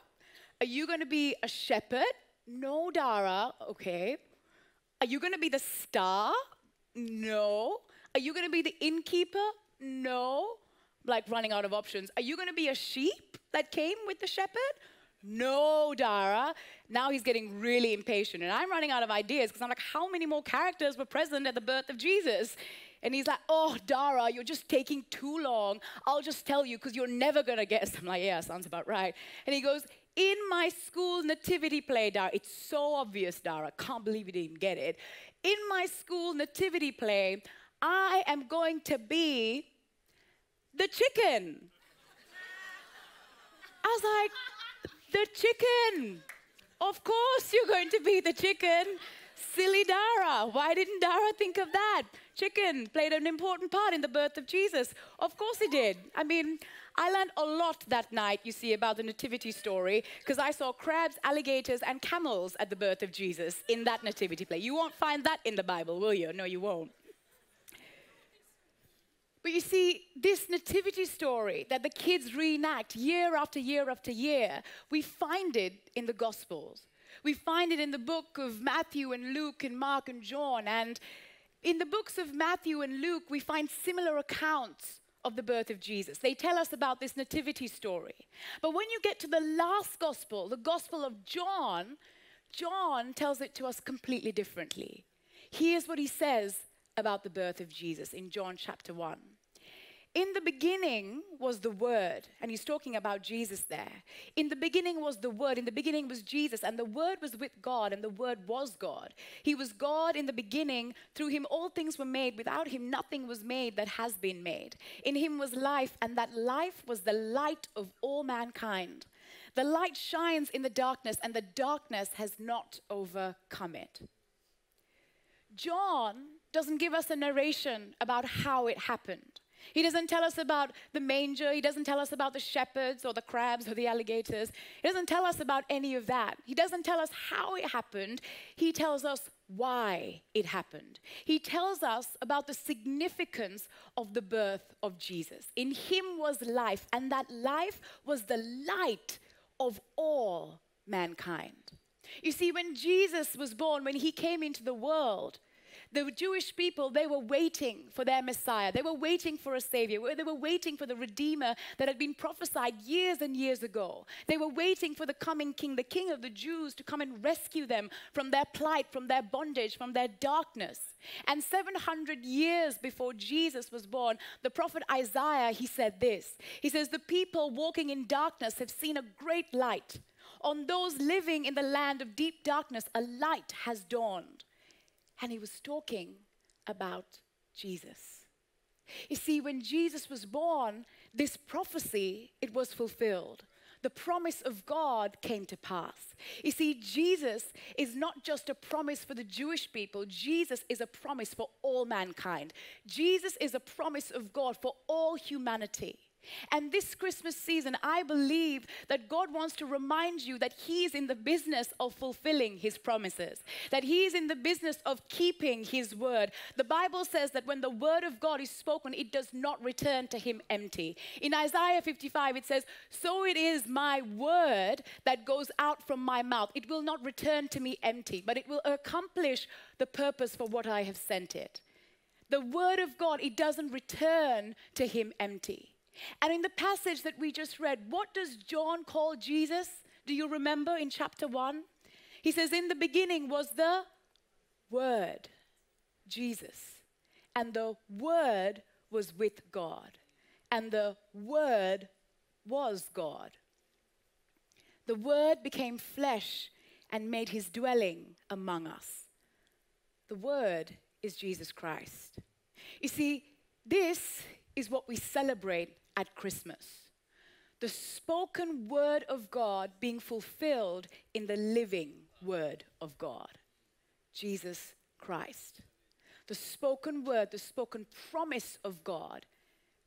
Are you going to be a shepherd? No, Dara. Okay. Are you going to be the star? No. Are you going to be the innkeeper? No. Like running out of options. Are you going to be a sheep that came with the shepherd? No, Dara. Now he's getting really impatient. And I'm running out of ideas because I'm like, how many more characters were present at the birth of Jesus? And he's like, oh, Dara, you're just taking too long. I'll just tell you because you're never going to guess. I'm like, yeah, sounds about right. And he goes, in my school nativity play, Dara, it's so obvious, Dara. Can't believe you didn't get it. In my school nativity play, I am going to be the chicken. I was like, the chicken. Of course, you're going to be the chicken. Silly Dara. Why didn't Dara think of that? Chicken played an important part in the birth of Jesus. Of course, he did. I mean, I learned a lot that night, you see, about the nativity story because I saw crabs, alligators, and camels at the birth of Jesus in that nativity play. You won't find that in the Bible, will you? No, you won't. But you see, this nativity story that the kids reenact year after year after year, we find it in the Gospels. We find it in the book of Matthew and Luke and Mark and John. And in the books of Matthew and Luke, we find similar accounts of the birth of Jesus. They tell us about this nativity story. But when you get to the last gospel, the gospel of John, John tells it to us completely differently. Here's what he says about the birth of Jesus in John chapter 1. In the beginning was the Word, and he's talking about Jesus there. In the beginning was the Word, in the beginning was Jesus, and the Word was with God, and the Word was God. He was God in the beginning. Through him all things were made. Without him nothing was made that has been made. In him was life, and that life was the light of all mankind. The light shines in the darkness, and the darkness has not overcome it. John doesn't give us a narration about how it happened. He doesn't tell us about the manger. He doesn't tell us about the shepherds or the crabs or the alligators. He doesn't tell us about any of that. He doesn't tell us how it happened. He tells us why it happened. He tells us about the significance of the birth of Jesus. In him was life, and that life was the light of all mankind. You see, when Jesus was born, when he came into the world, the Jewish people, they were waiting for their Messiah. They were waiting for a Savior. They were waiting for the Redeemer that had been prophesied years and years ago. They were waiting for the coming King, the King of the Jews, to come and rescue them from their plight, from their bondage, from their darkness. And 700 years before Jesus was born, the prophet Isaiah, he said this. He says, The people walking in darkness have seen a great light. On those living in the land of deep darkness, a light has dawned and he was talking about Jesus. You see, when Jesus was born, this prophecy, it was fulfilled. The promise of God came to pass. You see, Jesus is not just a promise for the Jewish people, Jesus is a promise for all mankind. Jesus is a promise of God for all humanity. And this Christmas season, I believe that God wants to remind you that He is in the business of fulfilling His promises, that He is in the business of keeping His word. The Bible says that when the word of God is spoken, it does not return to Him empty. In Isaiah 55, it says, So it is my word that goes out from my mouth. It will not return to me empty, but it will accomplish the purpose for what I have sent it. The word of God, it doesn't return to Him empty. And in the passage that we just read, what does John call Jesus? Do you remember in chapter 1? He says, In the beginning was the Word, Jesus. And the Word was with God. And the Word was God. The Word became flesh and made his dwelling among us. The Word is Jesus Christ. You see, this is what we celebrate at Christmas the spoken word of God being fulfilled in the living word of God, Jesus Christ. The spoken word, the spoken promise of God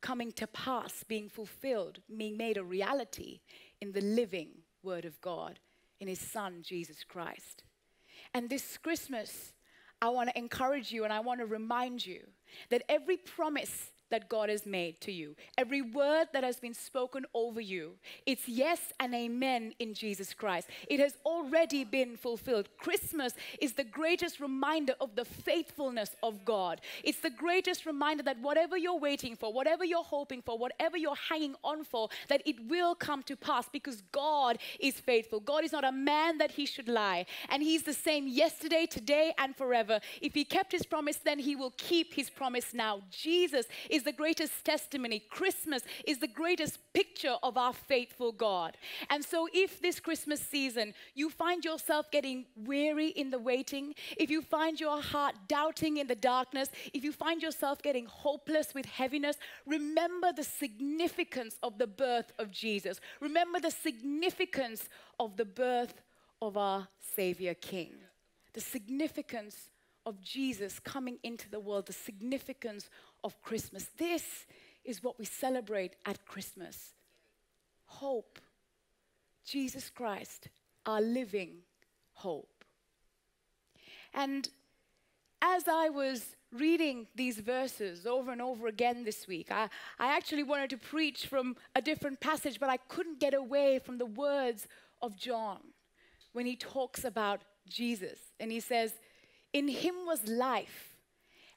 coming to pass, being fulfilled, being made a reality in the living word of God, in his son, Jesus Christ. And this Christmas, I want to encourage you and I want to remind you that every promise that God has made to you, every word that has been spoken over you, it's yes and amen in Jesus Christ. It has already been fulfilled. Christmas is the greatest reminder of the faithfulness of God. It's the greatest reminder that whatever you're waiting for, whatever you're hoping for, whatever you're hanging on for, that it will come to pass because God is faithful. God is not a man that he should lie, and he's the same yesterday, today, and forever. If he kept his promise, then he will keep his promise now. Jesus is the greatest testimony. Christmas is the greatest picture of our faithful God. And so, if this Christmas season you find yourself getting weary in the waiting, if you find your heart doubting in the darkness, if you find yourself getting hopeless with heaviness, remember the significance of the birth of Jesus. Remember the significance of the birth of our Savior King, the significance of Jesus coming into the world, the significance of Christmas. This is what we celebrate at Christmas hope. Jesus Christ, our living hope. And as I was reading these verses over and over again this week, I, I actually wanted to preach from a different passage, but I couldn't get away from the words of John when he talks about Jesus. And he says, In him was life,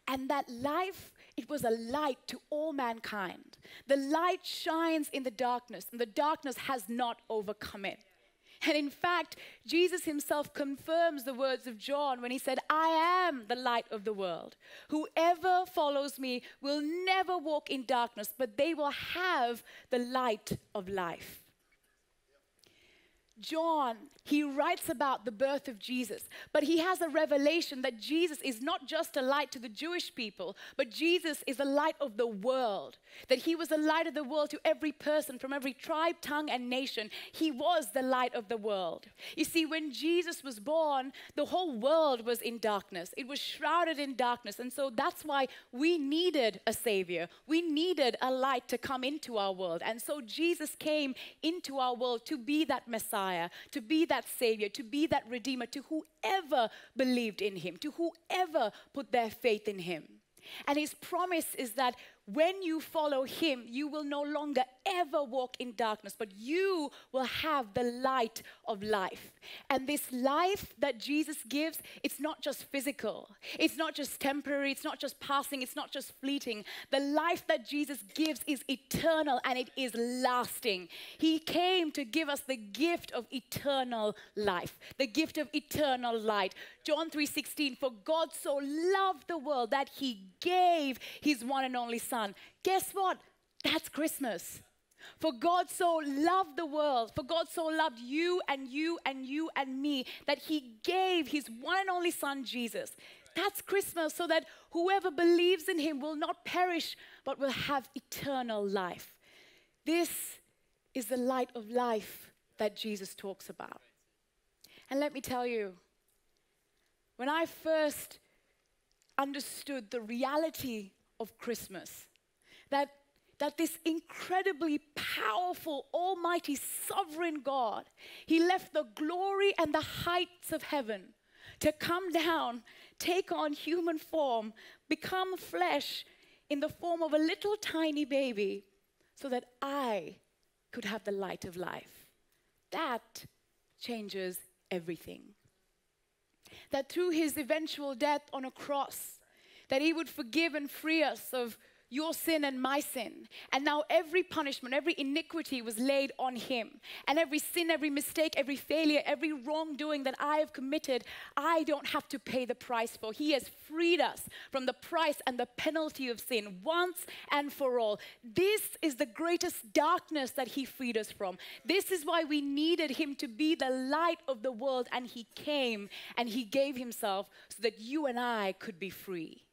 and that life it was a light to all mankind. The light shines in the darkness, and the darkness has not overcome it. And in fact, Jesus himself confirms the words of John when he said, I am the light of the world. Whoever follows me will never walk in darkness, but they will have the light of life. John, he writes about the birth of Jesus, but he has a revelation that Jesus is not just a light to the Jewish people, but Jesus is a light of the world. That he was the light of the world to every person from every tribe, tongue, and nation. He was the light of the world. You see, when Jesus was born, the whole world was in darkness, it was shrouded in darkness. And so that's why we needed a Savior. We needed a light to come into our world. And so Jesus came into our world to be that Messiah. Messiah, to be that Savior, to be that Redeemer to whoever believed in Him, to whoever put their faith in Him. And His promise is that when you follow Him, you will no longer ever walk in darkness, but you will have the light of life. And this life that Jesus gives, it's not just physical, it's not just temporary, it's not just passing, it's not just fleeting. The life that Jesus gives is eternal and it is lasting. He came to give us the gift of eternal life, the gift of eternal light. John 3:16 for God so loved the world that he gave his one and only son. Guess what? That's Christmas. For God so loved the world, for God so loved you and you and you and me that he gave his one and only son Jesus. That's Christmas so that whoever believes in him will not perish but will have eternal life. This is the light of life that Jesus talks about. And let me tell you, when I first understood the reality of Christmas, that, that this incredibly powerful, almighty, sovereign God, He left the glory and the heights of heaven to come down, take on human form, become flesh in the form of a little tiny baby, so that I could have the light of life. That changes everything that through his eventual death on a cross, that he would forgive and free us of your sin and my sin. And now every punishment, every iniquity was laid on him. And every sin, every mistake, every failure, every wrongdoing that I have committed, I don't have to pay the price for. He has freed us from the price and the penalty of sin once and for all. This is the greatest darkness that he freed us from. This is why we needed him to be the light of the world. And he came and he gave himself so that you and I could be free.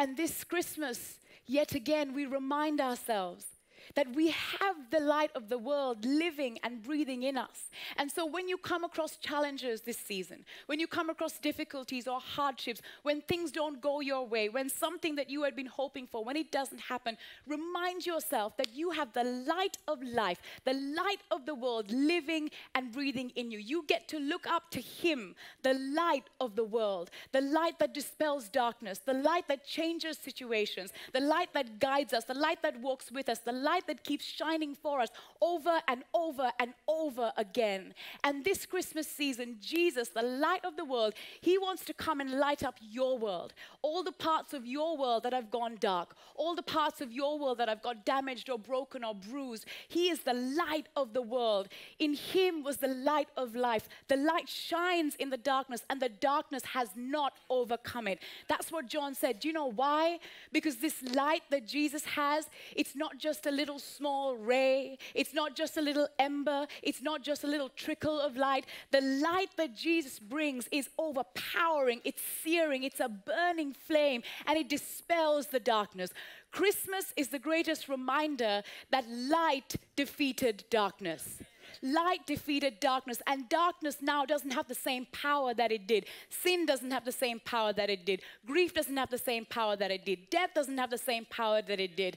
And this Christmas, yet again, we remind ourselves that we have the light of the world living and breathing in us. And so when you come across challenges this season, when you come across difficulties or hardships, when things don't go your way, when something that you had been hoping for, when it doesn't happen, remind yourself that you have the light of life, the light of the world living and breathing in you. You get to look up to Him, the light of the world, the light that dispels darkness, the light that changes situations, the light that guides us, the light that walks with us, the light that keeps shining for us over and over and over again. And this Christmas season, Jesus, the light of the world, He wants to come and light up your world. All the parts of your world that have gone dark, all the parts of your world that have got damaged or broken or bruised. He is the light of the world. In Him was the light of life. The light shines in the darkness, and the darkness has not overcome it. That's what John said. Do you know why? Because this light that Jesus has, it's not just a little small ray, it's not just a little ember, it's not just a little trickle of light. The light that Jesus brings is overpowering, it's searing, it's a burning flame, and it dispels the darkness. Christmas is the greatest reminder that light defeated darkness. light defeated darkness, and darkness now doesn't have the same power that it did. Sin doesn't have the same power that it did. Grief doesn't have the same power that it did. Death doesn't have the same power that it did.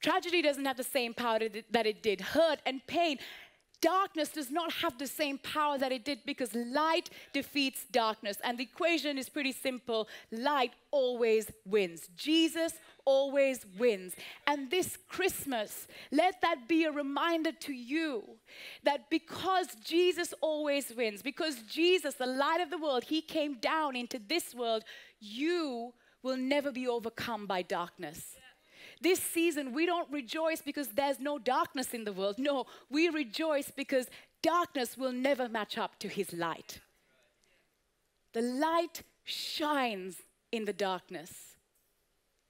Tragedy doesn't have the same power that it- did. Hurt and pain. Darkness does not have the same power that it did because light defeats darkness. And the equation is pretty simple light always wins. Jesus always wins. And this Christmas, let that be a reminder to you that because Jesus always wins, because Jesus, the light of the world, he came down into this world, you will never be overcome by darkness. This season, we don't rejoice because there's no darkness in the world. No, we rejoice because darkness will never match up to his light. The light shines in the darkness,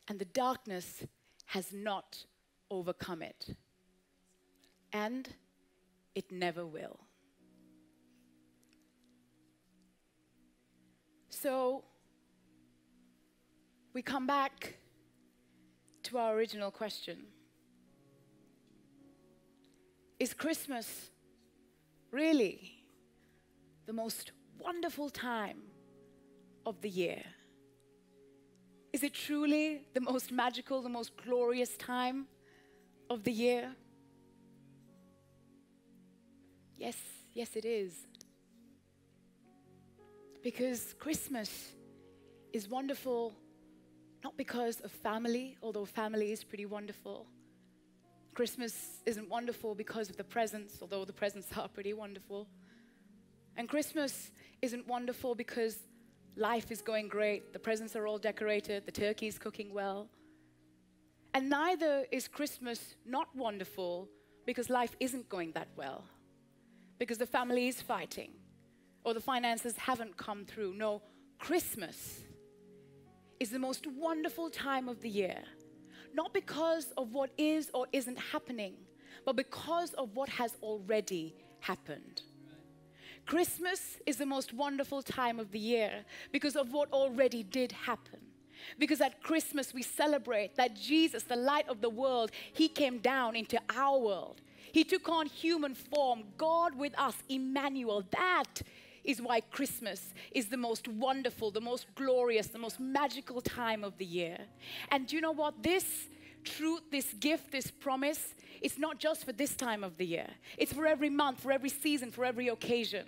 and the darkness has not overcome it. And it never will. So, we come back to our original question Is Christmas really the most wonderful time of the year? Is it truly the most magical, the most glorious time of the year? Yes, yes, it is. Because Christmas is wonderful not because of family, although family is pretty wonderful. Christmas isn't wonderful because of the presents, although the presents *laughs* are pretty wonderful. And Christmas isn't wonderful because life is going great, the presents are all decorated, the turkey is cooking well. And neither is Christmas not wonderful because life isn't going that well, because the family is fighting, or the finances haven't come through. No, Christmas is the most wonderful time of the year. Not because of what is or isn't happening, but because of what has already happened. Christmas is the most wonderful time of the year because of what already did happen. Because at Christmas we celebrate that Jesus, the light of the world, he came down into our world. He took on human form, God with us, Emmanuel. That is why Christmas is the most wonderful, the most glorious, the most magical time of the year. And you know what? This truth, this gift, this promise, it's not just for this time of the year. It's for every month, for every season, for every occasion.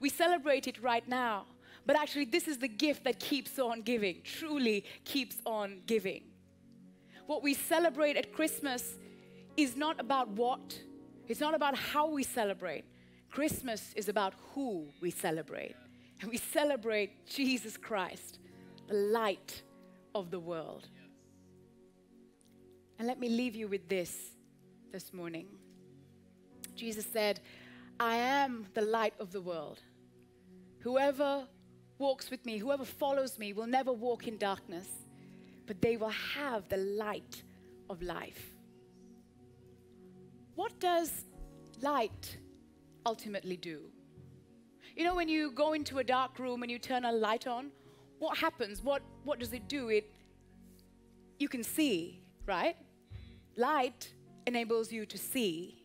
We celebrate it right now. But actually, this is the gift that keeps on giving, truly keeps on giving. What we celebrate at Christmas is not about what, it's not about how we celebrate. Christmas is about who we celebrate. And we celebrate Jesus Christ, the light of the world. And let me leave you with this this morning. Jesus said, I am the light of the world. Whoever walks with me, whoever follows me, will never walk in darkness, but they will have the light of life. What does light ultimately do? You know, when you go into a dark room and you turn a light on, what happens? What, what does it do? It, you can see, right? Light enables you to see.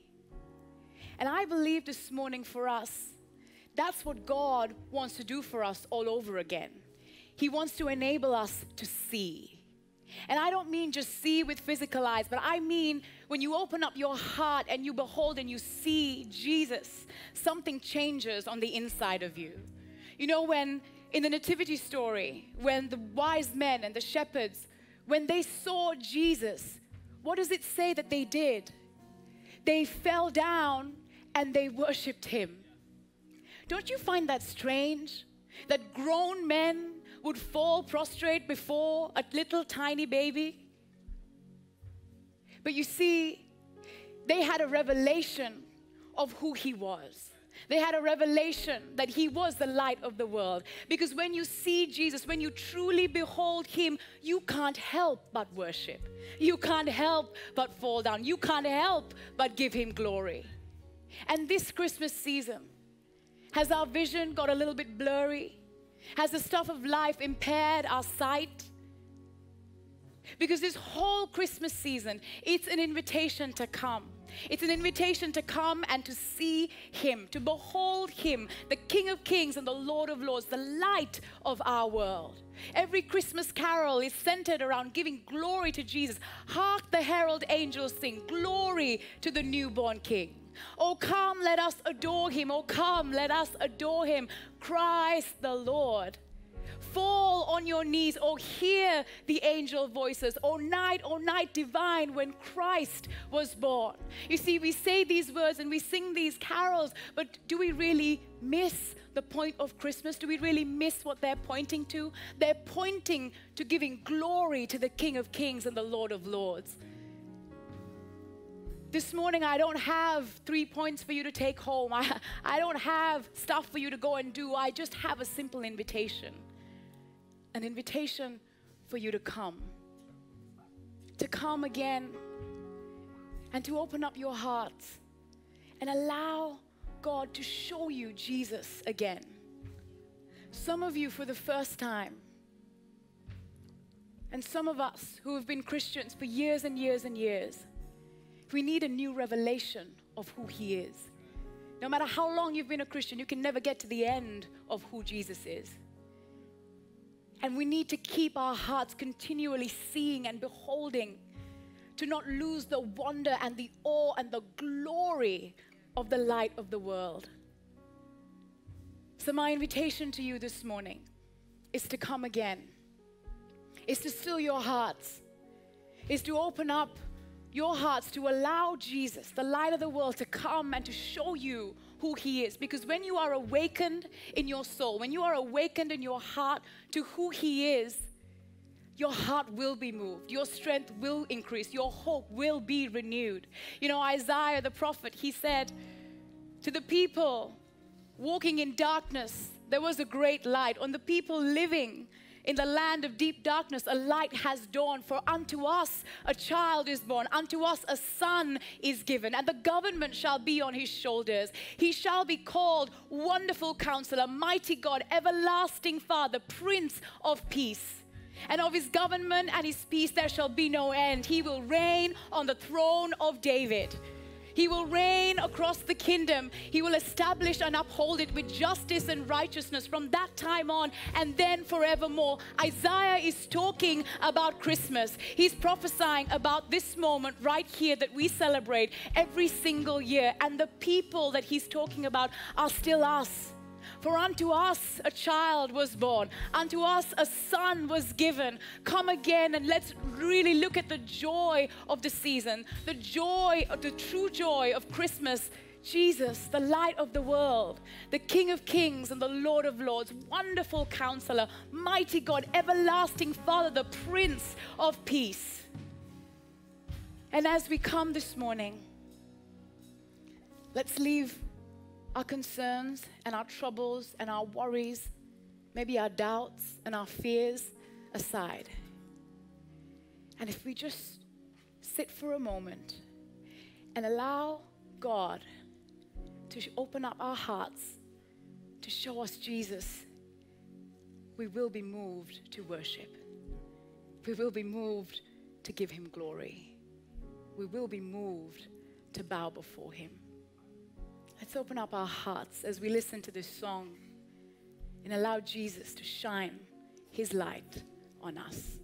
And I believe this morning for us, that's what God wants to do for us all over again. He wants to enable us to see. And I don't mean just see with physical eyes, but I mean when you open up your heart and you behold and you see Jesus, something changes on the inside of you. You know, when in the Nativity story, when the wise men and the shepherds, when they saw Jesus, what does it say that they did? They fell down and they worshiped him. Don't you find that strange? That grown men would fall prostrate before a little tiny baby? But you see, they had a revelation of who he was. They had a revelation that he was the light of the world. Because when you see Jesus, when you truly behold him, you can't help but worship. You can't help but fall down. You can't help but give him glory. And this Christmas season, has our vision got a little bit blurry? Has the stuff of life impaired our sight? Because this whole Christmas season, it's an invitation to come. It's an invitation to come and to see Him, to behold Him, the King of Kings and the Lord of Lords, the light of our world. Every Christmas carol is centered around giving glory to Jesus. Hark the herald angels sing, Glory to the newborn King. Oh, come, let us adore him. Oh, come, let us adore him. Christ the Lord. Fall on your knees, or hear the angel voices, O night, O night divine, when Christ was born. You see, we say these words and we sing these carols, but do we really miss the point of Christmas? Do we really miss what they're pointing to? They're pointing to giving glory to the King of Kings and the Lord of Lords. This morning, I don't have three points for you to take home. *laughs* I, I don't have stuff for you to go and do. I just have a simple invitation an invitation for you to come. To come again and to open up your hearts and allow God to show you Jesus again. Some of you for the first time, and some of us who have been Christians for years and years and years, we need a new revelation of who He is. No matter how long you've been a Christian, you can never get to the end of who Jesus is. And we need to keep our hearts continually seeing and beholding to not lose the wonder and the awe and the glory of the light of the world. So, my invitation to you this morning is to come again, is to still your hearts, is to open up your hearts to allow Jesus, the light of the world, to come and to show you who He is. Because when you are awakened in your soul, when you are awakened in your heart to who He is, your heart will be moved, your strength will increase, your hope will be renewed. You know, Isaiah the prophet, he said to the people walking in darkness, there was a great light. On the people living in the land of deep darkness, a light has dawned. For unto us a child is born, unto us a son is given, and the government shall be on his shoulders. He shall be called Wonderful Counselor, Mighty God, Everlasting Father, Prince of Peace. And of his government and his peace there shall be no end. He will reign on the throne of David. He will reign across the kingdom. He will establish and uphold it with justice and righteousness from that time on and then forevermore. Isaiah is talking about Christmas. He's prophesying about this moment right here that we celebrate every single year. And the people that he's talking about are still us. For unto us a child was born, unto us a son was given. Come again and let's really look at the joy of the season, the joy, of the true joy of Christmas. Jesus, the light of the world, the King of kings and the Lord of lords, wonderful counselor, mighty God, everlasting Father, the Prince of peace. And as we come this morning, let's leave our concerns and our troubles and our worries, maybe our doubts and our fears aside. And if we just sit for a moment and allow God to open up our hearts to show us Jesus, we will be moved to worship. We will be moved to give Him glory. We will be moved to bow before Him. Let's open up our hearts as we listen to this song and allow Jesus to shine his light on us.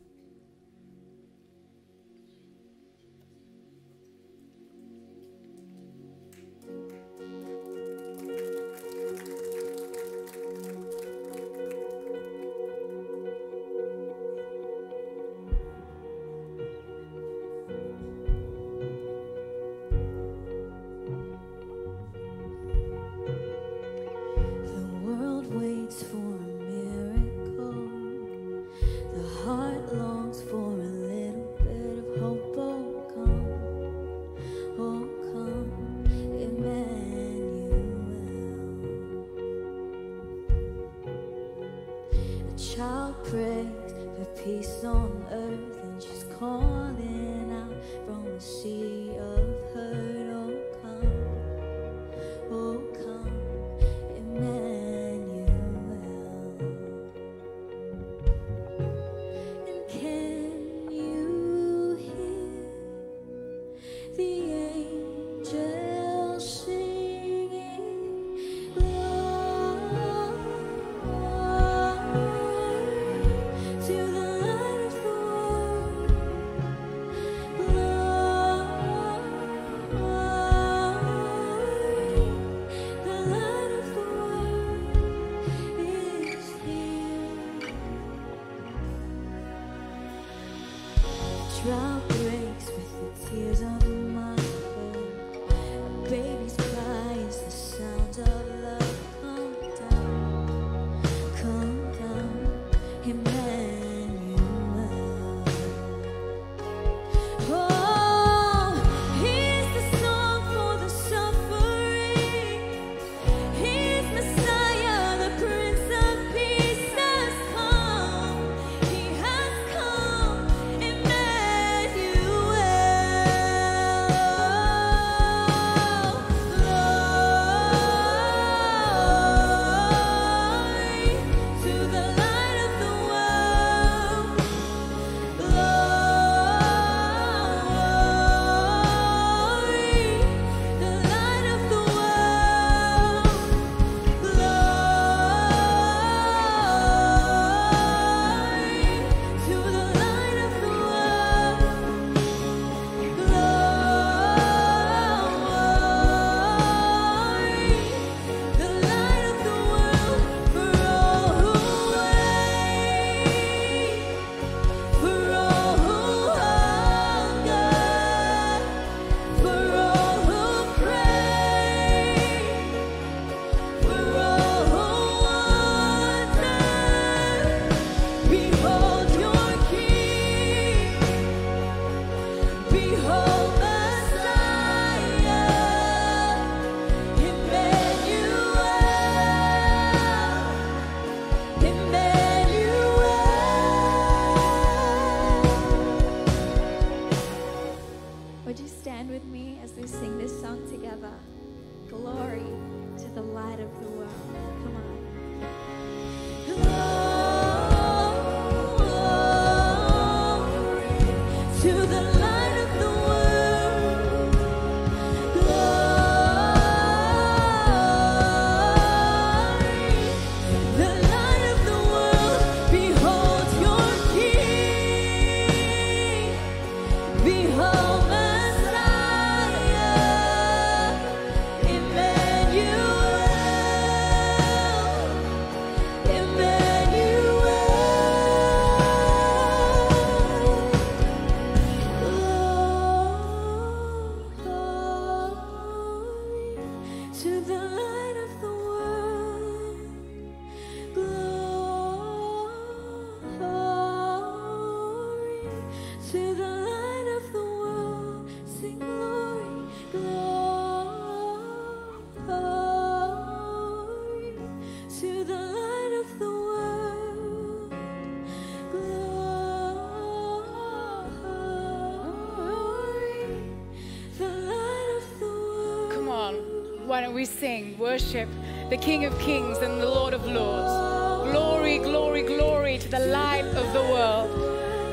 Sing, worship the King of Kings and the Lord of Lords? Glory, glory, glory to the light of the world.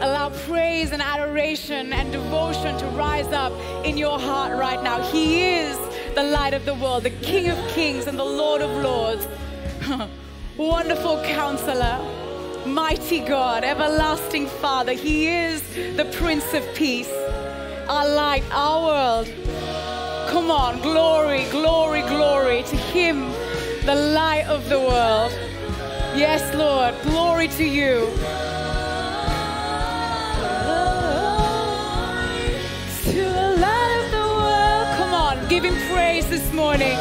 Allow praise and adoration and devotion to rise up in your heart right now. He is the light of the world, the King of Kings and the Lord of Lords. *laughs* Wonderful counselor, mighty God, everlasting Father. He is the Prince of Peace, our light, our world. Come on, glory, glory, glory to Him, the light of the world. Yes, Lord, glory to you. To the light of the world. Come on, give Him praise this morning.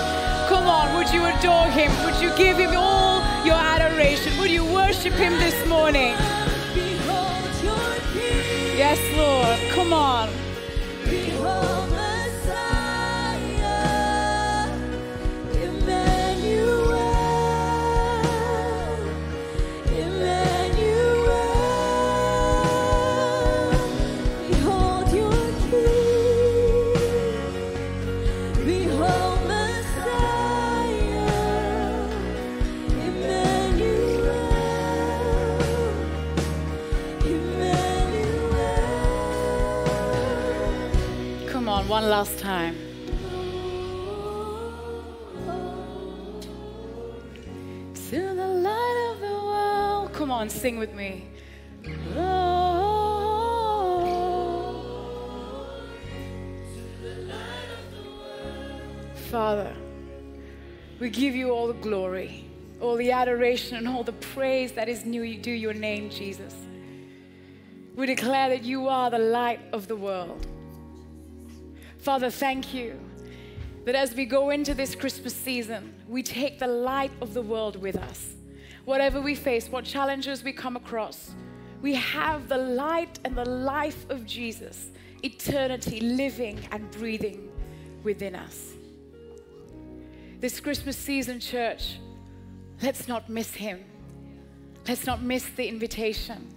Come on, would you adore Him? Would you give Him all your adoration? Would you worship Him this morning? Yes, Lord, come on. Last time. To the light of the world. Come on, sing with me. Father, we give you all the glory, all the adoration, and all the praise that is new due your name, Jesus. We declare that you are the light of the world. Father, thank you that as we go into this Christmas season, we take the light of the world with us. Whatever we face, what challenges we come across, we have the light and the life of Jesus, eternity living and breathing within us. This Christmas season, church, let's not miss him. Let's not miss the invitation.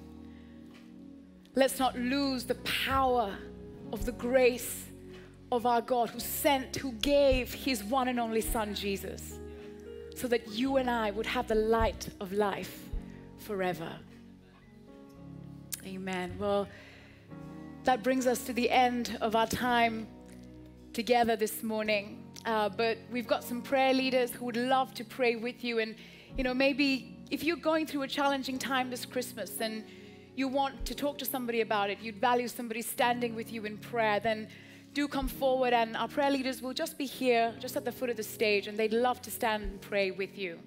Let's not lose the power of the grace of our God who sent, who gave his one and only Son, Jesus, so that you and I would have the light of life forever. Amen. Well, that brings us to the end of our time together this morning. Uh, but we've got some prayer leaders who would love to pray with you. And, you know, maybe if you're going through a challenging time this Christmas and you want to talk to somebody about it, you'd value somebody standing with you in prayer, then do come forward and our prayer leaders will just be here, just at the foot of the stage, and they'd love to stand and pray with you.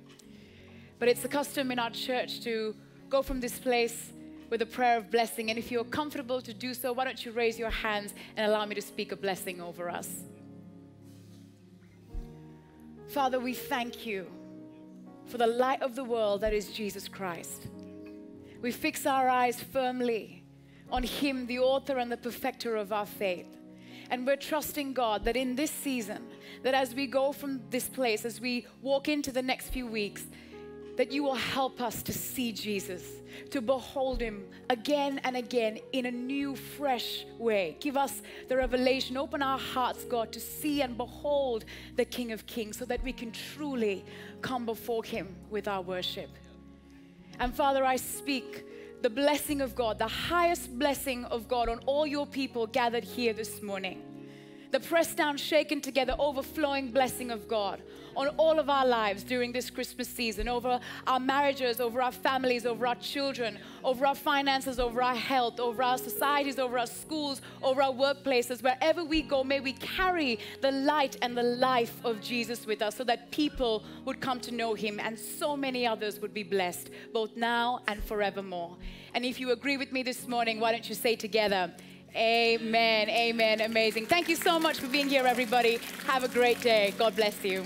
But it's the custom in our church to go from this place with a prayer of blessing. And if you're comfortable to do so, why don't you raise your hands and allow me to speak a blessing over us? Father, we thank you for the light of the world that is Jesus Christ. We fix our eyes firmly on Him, the author and the perfecter of our faith. And we're trusting God that in this season, that as we go from this place, as we walk into the next few weeks, that you will help us to see Jesus, to behold him again and again in a new, fresh way. Give us the revelation, open our hearts, God, to see and behold the King of Kings so that we can truly come before him with our worship. And Father, I speak the blessing of God, the highest blessing of God on all your people gathered here this morning. The pressed down, shaken together, overflowing blessing of God on all of our lives during this Christmas season, over our marriages, over our families, over our children, over our finances, over our health, over our societies, over our schools, over our workplaces. Wherever we go, may we carry the light and the life of Jesus with us so that people would come to know him and so many others would be blessed, both now and forevermore. And if you agree with me this morning, why don't you say together, Amen. Amen. Amazing. Thank you so much for being here, everybody. Have a great day. God bless you.